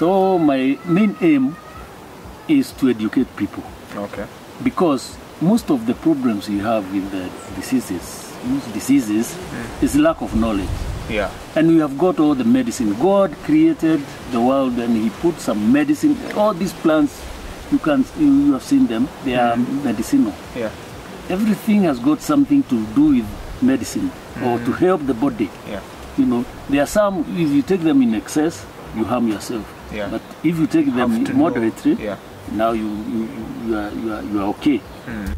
So my main aim is to educate people Okay. because most of the problems you have with the diseases, diseases, mm. is lack of knowledge. Yeah. And we have got all the medicine. God created the world and He put some medicine. All these plants, you can you you have seen them. They are mm. medicinal. Yeah. Everything has got something to do with medicine or to mm. help the body. Yeah. You know, there are some. If you take them in excess, you harm yourself. Yeah. But if you take them Have to know. moderately, Yeah. now you, you, you, are, you, are, you are okay. Mm.